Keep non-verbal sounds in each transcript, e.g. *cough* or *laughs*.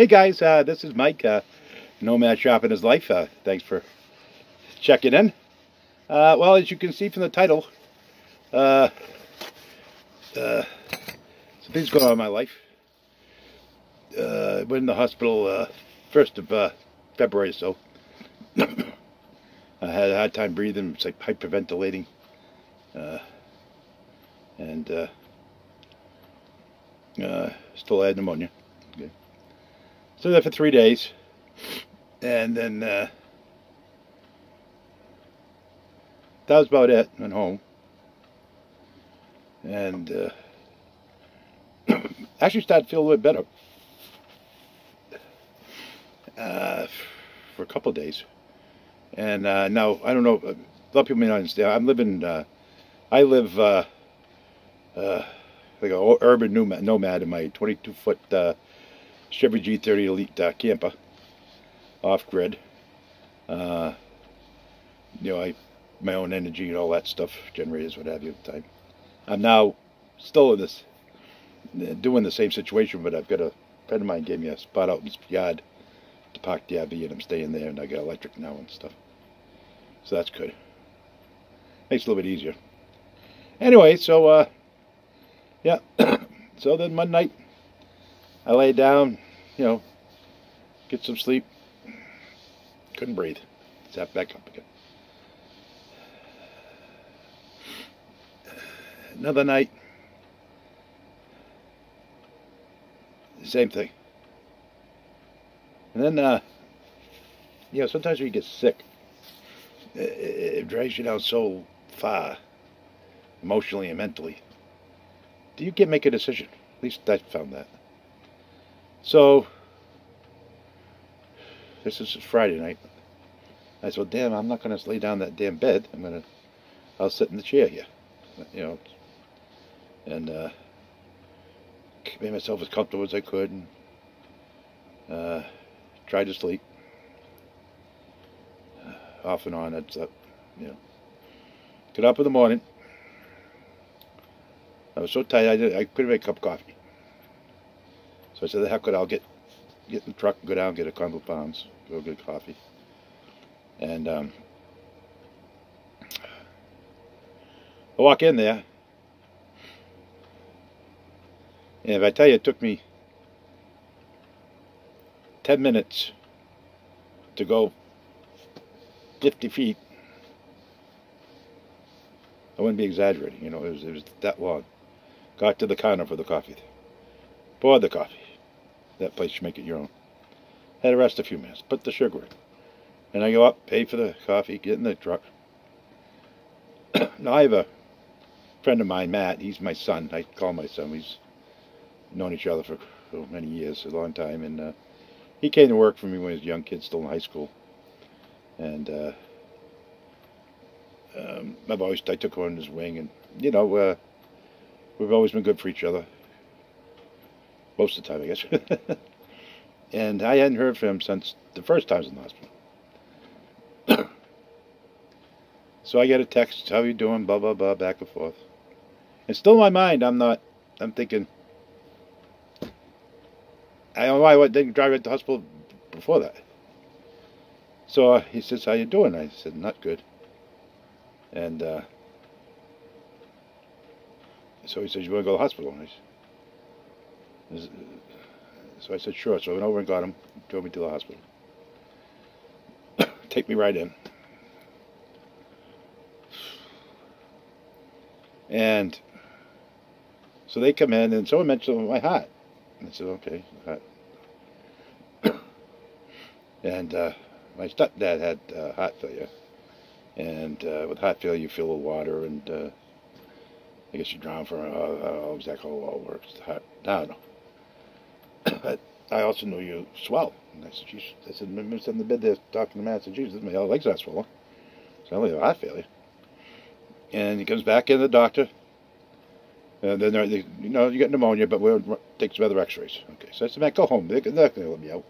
Hey guys, uh, this is Mike, uh, Nomad Sharpeners Life. Uh, thanks for checking in. Uh, well, as you can see from the title, uh, uh, some things going on in my life. I went in the hospital uh, 1st of February so. *clears throat* I had a hard time breathing, it's like hyperventilating. And still had pneumonia. So there for three days. And then uh, that was about it. Went home. And uh, *coughs* actually started to feel a little bit better. Uh, for a couple of days. And uh, now, I don't know, a lot of people may not understand. I'm living, uh, I live uh, uh, like an urban nomad, nomad in my 22 foot uh, Chevy G30 Elite uh, camper, off grid. Uh, you know, I my own energy and all that stuff, generators, what have you. Time, I'm now still in this, doing the same situation, but I've got a friend of mine gave me a spot out in his yard to park the RV, and I'm staying there, and I got electric now and stuff. So that's good. Makes it a little bit easier. Anyway, so uh, yeah. *coughs* so then Monday night, I lay down, you know, get some sleep. Couldn't breathe. Sat back up again. Another night, same thing. And then, uh, you know, sometimes you get sick, it, it drags you down so far, emotionally and mentally. Do you get make a decision? At least I found that. So, this is Friday night. I said, damn, I'm not going to lay down that damn bed. I'm going to, I'll sit in the chair here, you know, and uh, made myself as comfortable as I could and uh, tried to sleep. Uh, off and on, I'd slept, you know. Get up in the morning. I was so tired, I, did, I couldn't make a cup of coffee. So I said, the heck with it, I'll get, get in the truck and go down and get a Cumberland Farms, go get coffee. And um, I walk in there, and if I tell you it took me 10 minutes to go 50 feet, I wouldn't be exaggerating, you know, it was, it was that long. Got to the counter for the coffee. Poured the coffee. That place you make it your own. Had to rest a few minutes. Put the sugar in. And I go up, pay for the coffee, get in the truck. *clears throat* now I have a friend of mine, Matt. He's my son. I call my son. We've known each other for oh, many years, a long time. And uh, he came to work for me when he was a young kid, still in high school. And uh, um, I've always I took him on his wing, and you know, uh, we've always been good for each other. Most of the time, I guess. *laughs* and I hadn't heard from him since the first time I was in the hospital. *coughs* so I get a text, how you doing, blah, blah, blah, back and forth. And still in my mind, I'm not, I'm thinking, I don't know why I didn't drive at the hospital before that. So uh, he says, how you doing? I said, not good. And uh, so he says, you want to go to the hospital? I said, so I said, sure. So I went over and got him, drove me to the hospital. *coughs* Take me right in. And so they come in, and someone mentioned my heart. And I said, okay, heart. *coughs* and uh, my stepdad had uh, heart failure. And uh, with heart failure, you feel the water, and uh, I guess you drown for, I don't know exactly how it all works. Heart, I don't know. But I also knew you swell. And I said, geez, I said, remember sitting in the bed there talking to Matt. I said, geez, my legs are swollen. So I only have heart failure. And he comes back in, the doctor. And then, they, you know, you get pneumonia, but we'll take some other x-rays. Okay, so I said, Matt, go home. They're, they're going to let me out.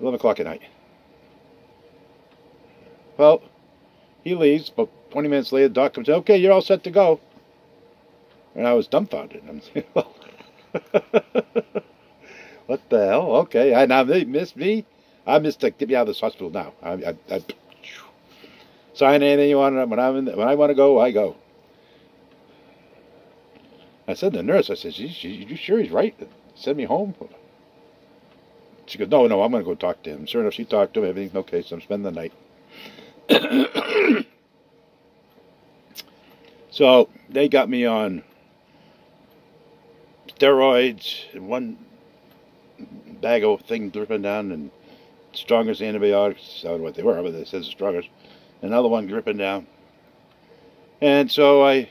11 o'clock at night. Well, he leaves, but 20 minutes later, the doc comes in, okay, you're all set to go. And I was dumbfounded. I'm *laughs* well, *laughs* What the hell? Okay, I now they missed me. I missed to get me out of this hospital now. I, I, I sign anything you want. When I'm in, when I want to go, I go. I said to the nurse, I said, "You, you sure he's right? Send me home." She goes, "No, no, I'm going to go talk to him." Sure enough, she talked to him. Everything's okay, so I'm spending the night. *coughs* so they got me on steroids one bag of thing dripping down and strongest antibiotics. I don't know what they were, but it says the strongest. Another one dripping down. And so I,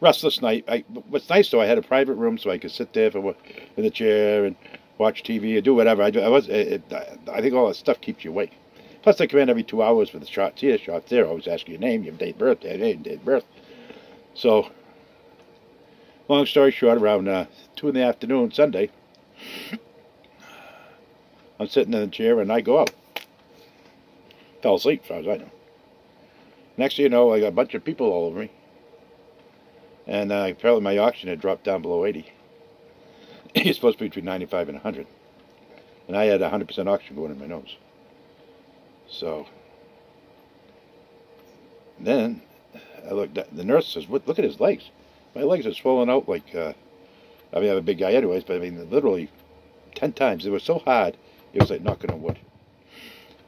restless night. I, what's nice though, I had a private room so I could sit there for in the chair and watch TV or do whatever. I, I was. It, I think all that stuff keeps you awake. Plus, they come in every two hours for the shots here, shots there. Always ask your name, your date of birth, date, date of birth. So, long story short, around uh, two in the afternoon Sunday, I'm sitting in the chair and I go up. Fell asleep, as far as I know. Next thing you know, I got a bunch of people all over me. And uh, apparently my oxygen had dropped down below 80. *coughs* it's supposed to be between 95 and 100. And I had 100% oxygen going in my nose. So, then I looked at the nurse says, Look at his legs. My legs are swollen out like, uh, I mean, I'm a big guy anyways, but I mean, literally 10 times. They were so hard, it was like knocking on wood.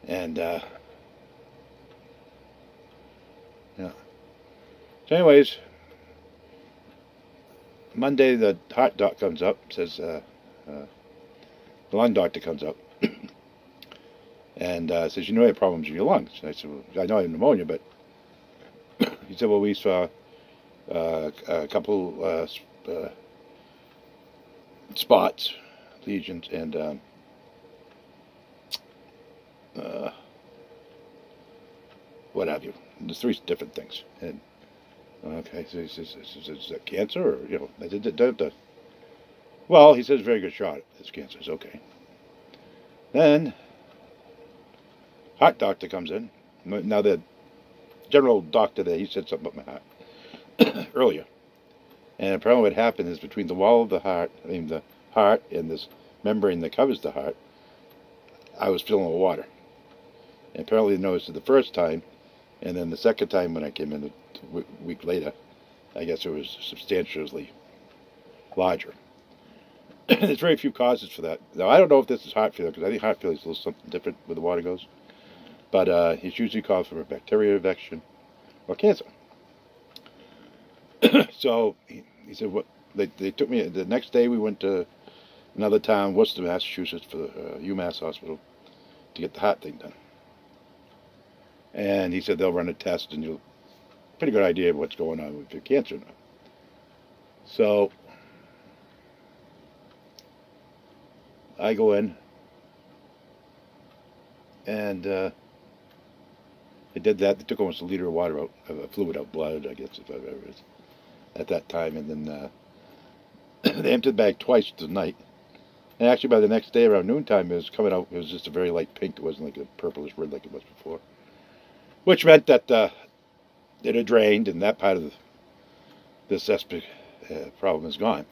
And, uh, yeah. So, anyways, Monday the heart doc comes up, says, uh, uh, the lung doctor comes up *coughs* and uh, says, you know you have problems with your lungs. And I said, well, I know I have pneumonia, but *coughs* he said, well, we saw uh, a couple uh, uh, spots, lesions, and um, uh, what have you. There's three different things. And Okay, so he says, is, is that cancer or, you know, well, he says very good shot. It's cancer. It's okay. Then, heart doctor comes in. Now, the general doctor there, he said something about my heart *coughs* earlier. And apparently what happened is between the wall of the heart, I mean the heart and this membrane that covers the heart, I was filling with water. And apparently they noticed it the first time, and then the second time when I came in a week later, I guess it was substantially larger. *clears throat* There's very few causes for that. Now, I don't know if this is heart failure, because I think heart failure is a little something different where the water goes. But uh, it's usually caused from a bacterial infection or cancer. *clears throat* so he, he, said, what they, they took me, the next day we went to another town, Worcester, Massachusetts, for the uh, UMass Hospital to get the heart thing done. And he said they'll run a test and you'll pretty good idea of what's going on with your cancer now. So I go in and uh, they did that. They took almost a liter of water out, of fluid out, blood, I guess, if I've ever at that time. And then uh, *clears throat* they emptied the bag twice tonight. And actually, by the next day, around noontime, it was coming out. It was just a very light pink. It wasn't like a purplish red like it was before which meant that uh, it had drained and that part of the, this uh, problem is gone.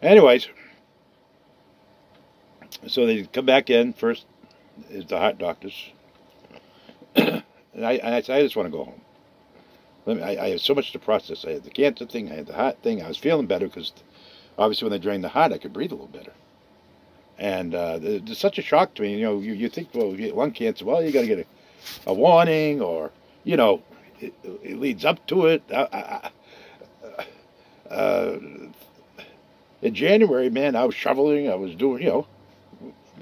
Anyways, so they come back in. First is the heart doctors. and I, I, I just want to go home. Me, I, I have so much to process. I had the cancer thing, I had the heart thing. I was feeling better because obviously when they drained the heart, I could breathe a little better. And uh, it's such a shock to me. You know, you, you think, well, you get lung cancer, well, you got to get a a warning or, you know, it, it leads up to it. Uh, in January, man, I was shoveling. I was doing, you know,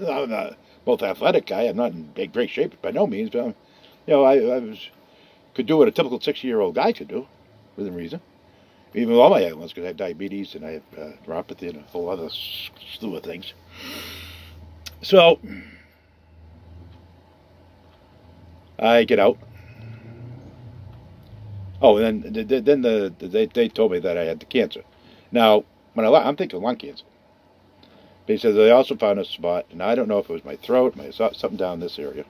I'm not both athletic guy. I'm not in great shape by no means, but I'm, you know, I, I was could do what a typical 60-year-old guy could do, within reason. Even with all my ailments, because I have diabetes and I have uh, neuropathy and a whole other slew of things. So I get out. Oh, and then then the, they they told me that I had the cancer. Now, when I I'm thinking lung cancer. They said they also found a spot, and I don't know if it was my throat, my something down this area.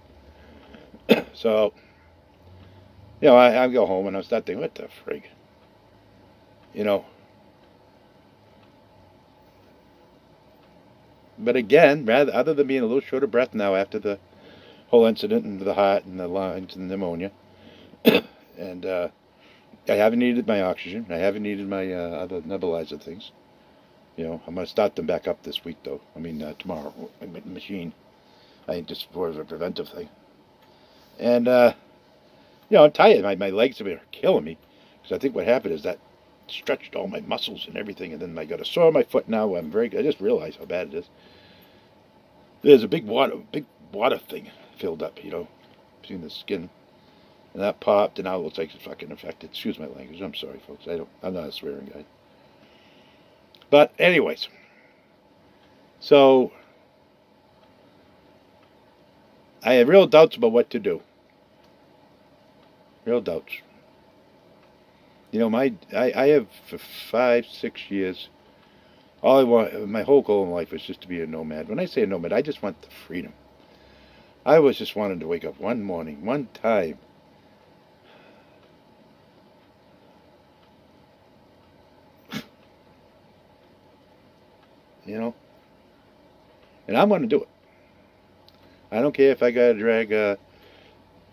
*coughs* so, you know, I, I go home and I start thinking, what the frig? You know, but again, rather other than being a little short of breath now after the whole incident and the heart and the lungs and pneumonia, *coughs* and uh, I haven't needed my oxygen. I haven't needed my uh, other nebulizer things. You know, I'm going to start them back up this week, though. I mean, uh, tomorrow, machine. I think just for a preventive thing. And, uh, you know, I'm tired. My, my legs are killing me. Because I think what happened is that stretched all my muscles and everything. And then I got a sore on my foot now. I'm very, I just realized how bad it is. There's a big water, big water thing filled up, you know, between the skin. And that popped, and now it looks like it's fucking infected. Excuse my language. I'm sorry, folks. I don't. I'm not a swearing guy. But anyways, so I have real doubts about what to do. Real doubts. You know, my I, I have for five, six years. All I want, my whole goal in life was just to be a nomad. When I say a nomad, I just want the freedom. I was just wanting to wake up one morning, one time, you know. And I'm going to do it. I don't care if I got to drag uh,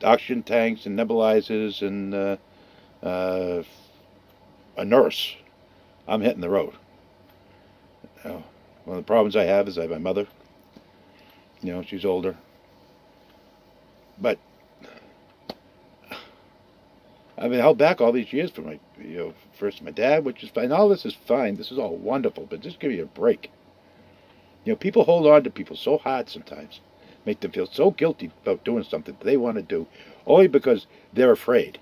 oxygen tanks and nebulizers and uh, uh, a nurse. I'm hitting the road. One of the problems I have is I have my mother. You know, she's older. But I've been held back all these years from my, you know, first my dad, which is fine. All this is fine. This is all wonderful, but just give me a break. You know, people hold on to people so hard sometimes, make them feel so guilty about doing something they want to do, only because they're afraid.